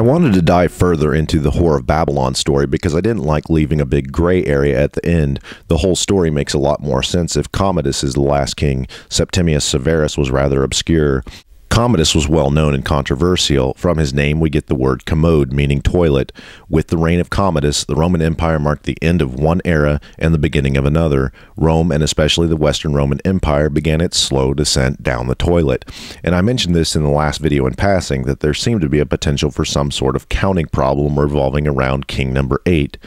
I wanted to dive further into the Whore of Babylon story because I didn't like leaving a big gray area at the end. The whole story makes a lot more sense if Commodus is the last king. Septimius Severus was rather obscure. Commodus was well known and controversial. From his name, we get the word commode, meaning toilet. With the reign of Commodus, the Roman Empire marked the end of one era and the beginning of another. Rome, and especially the Western Roman Empire, began its slow descent down the toilet. And I mentioned this in the last video in passing that there seemed to be a potential for some sort of counting problem revolving around king number eight.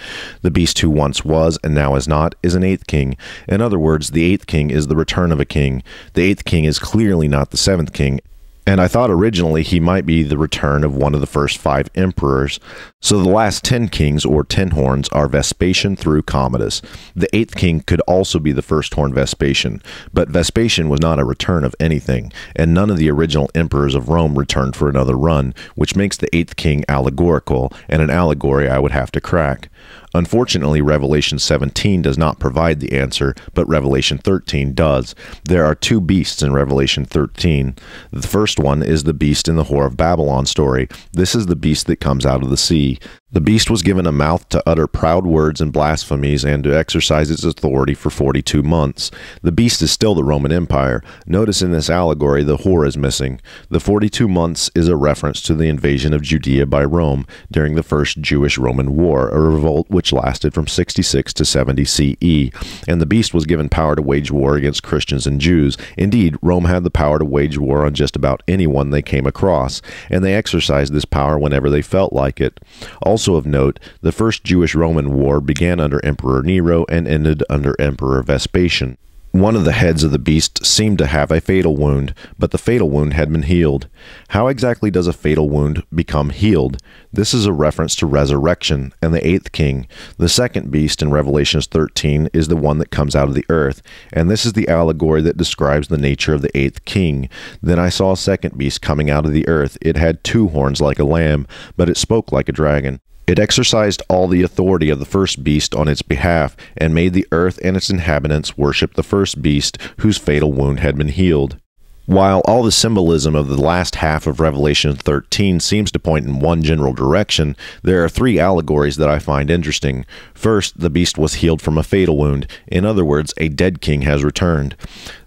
The beast who once was and now is not is an eighth king. In other words, the eighth king is the return of a king. The eighth king is clearly not the seventh king, and I thought originally he might be the return of one of the first five emperors. So the last ten kings, or ten horns, are Vespasian through Commodus. The eighth king could also be the first horn Vespasian, but Vespasian was not a return of anything, and none of the original emperors of Rome returned for another run, which makes the eighth king allegorical, and an allegory I would have to crack. Unfortunately, Revelation 17 does not provide the answer, but Revelation 13 does. There are two beasts in Revelation 13. The first one is the beast in the Whore of Babylon story. This is the beast that comes out of the sea. The beast was given a mouth to utter proud words and blasphemies and to exercise its authority for 42 months. The beast is still the Roman Empire. Notice in this allegory the whore is missing. The 42 months is a reference to the invasion of Judea by Rome during the First Jewish Roman War, a revolt which lasted from 66 to 70 CE. And the beast was given power to wage war against Christians and Jews. Indeed, Rome had the power to wage war on just about anyone they came across, and they exercised this power whenever they felt like it. Also, also of note, the First Jewish Roman War began under Emperor Nero and ended under Emperor Vespasian. One of the heads of the beast seemed to have a fatal wound, but the fatal wound had been healed. How exactly does a fatal wound become healed? This is a reference to resurrection and the eighth king. The second beast in Revelations 13 is the one that comes out of the earth, and this is the allegory that describes the nature of the eighth king. Then I saw a second beast coming out of the earth. It had two horns like a lamb, but it spoke like a dragon. It exercised all the authority of the first beast on its behalf, and made the earth and its inhabitants worship the first beast whose fatal wound had been healed. While all the symbolism of the last half of Revelation 13 seems to point in one general direction, there are three allegories that I find interesting. First, the beast was healed from a fatal wound. In other words, a dead king has returned.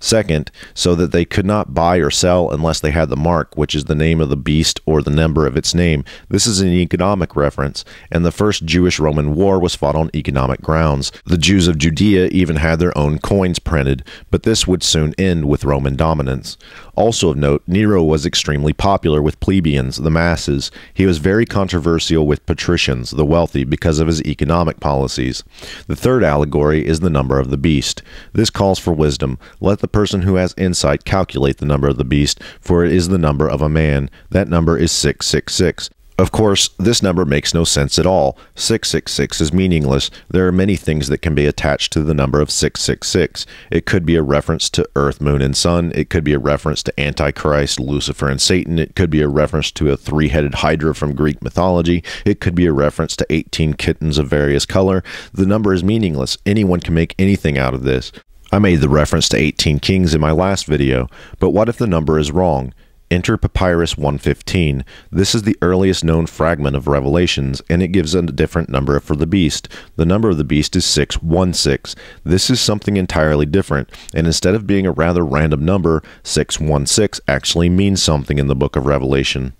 Second, so that they could not buy or sell unless they had the mark, which is the name of the beast or the number of its name. This is an economic reference, and the first Jewish Roman war was fought on economic grounds. The Jews of Judea even had their own coins printed, but this would soon end with Roman dominance. Also of note, Nero was extremely popular with plebeians, the masses. He was very controversial with patricians, the wealthy, because of his economic policies. The third allegory is the number of the beast. This calls for wisdom. Let the person who has insight calculate the number of the beast, for it is the number of a man. That number is 666. Of course, this number makes no sense at all. 666 is meaningless. There are many things that can be attached to the number of 666. It could be a reference to Earth, Moon, and Sun. It could be a reference to Antichrist, Lucifer, and Satan. It could be a reference to a three headed Hydra from Greek mythology. It could be a reference to 18 kittens of various color. The number is meaningless. Anyone can make anything out of this. I made the reference to 18 kings in my last video, but what if the number is wrong? Enter Papyrus 115. This is the earliest known fragment of Revelations, and it gives a different number for the beast. The number of the beast is 616. This is something entirely different, and instead of being a rather random number, 616 actually means something in the book of Revelation.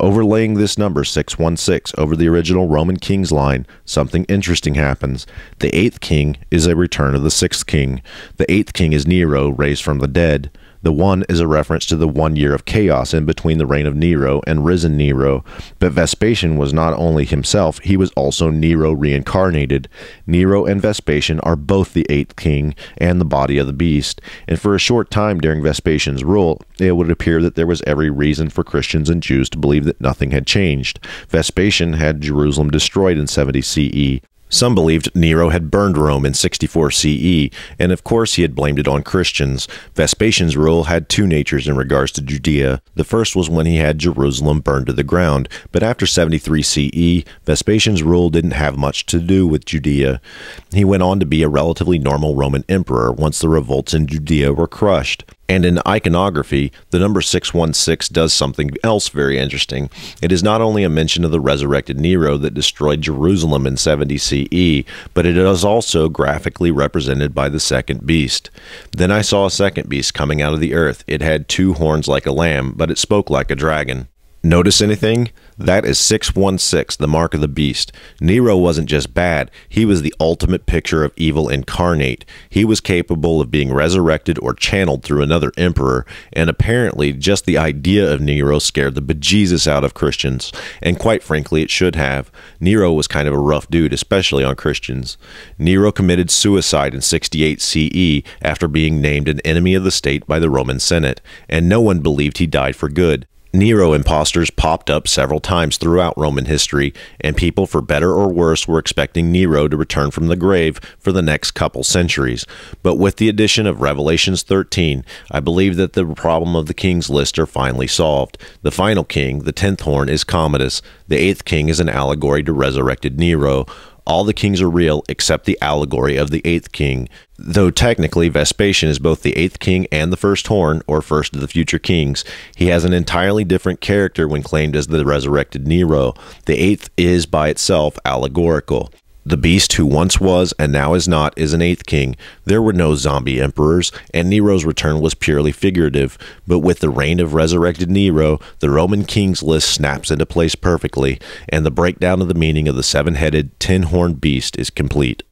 Overlaying this number 616 over the original Roman king's line, something interesting happens. The eighth king is a return of the sixth king. The eighth king is Nero, raised from the dead. The one is a reference to the one year of chaos in between the reign of Nero and risen Nero. But Vespasian was not only himself, he was also Nero reincarnated. Nero and Vespasian are both the eighth king and the body of the beast. And for a short time during Vespasian's rule, it would appear that there was every reason for Christians and Jews to believe that nothing had changed. Vespasian had Jerusalem destroyed in 70 CE. Some believed Nero had burned Rome in 64 CE, and of course he had blamed it on Christians. Vespasian's rule had two natures in regards to Judea. The first was when he had Jerusalem burned to the ground, but after 73 CE, Vespasian's rule didn't have much to do with Judea. He went on to be a relatively normal Roman emperor once the revolts in Judea were crushed. And in iconography, the number 616 does something else very interesting. It is not only a mention of the resurrected Nero that destroyed Jerusalem in 70 CE, but it is also graphically represented by the second beast. Then I saw a second beast coming out of the earth. It had two horns like a lamb, but it spoke like a dragon. Notice anything? That is 616, the mark of the beast. Nero wasn't just bad, he was the ultimate picture of evil incarnate. He was capable of being resurrected or channeled through another emperor, and apparently just the idea of Nero scared the bejesus out of Christians. And quite frankly, it should have. Nero was kind of a rough dude, especially on Christians. Nero committed suicide in 68 CE after being named an enemy of the state by the Roman Senate, and no one believed he died for good. Nero imposters popped up several times throughout Roman history, and people, for better or worse, were expecting Nero to return from the grave for the next couple centuries. But with the addition of Revelations 13, I believe that the problem of the king's list are finally solved. The final king, the tenth horn, is Commodus. The eighth king is an allegory to resurrected Nero. All the kings are real except the allegory of the eighth king. Though technically Vespasian is both the eighth king and the first horn, or first of the future kings, he has an entirely different character when claimed as the resurrected Nero. The eighth is by itself allegorical. The beast who once was and now is not is an eighth king. There were no zombie emperors, and Nero's return was purely figurative. But with the reign of resurrected Nero, the Roman kings list snaps into place perfectly, and the breakdown of the meaning of the seven headed, ten horned beast is complete.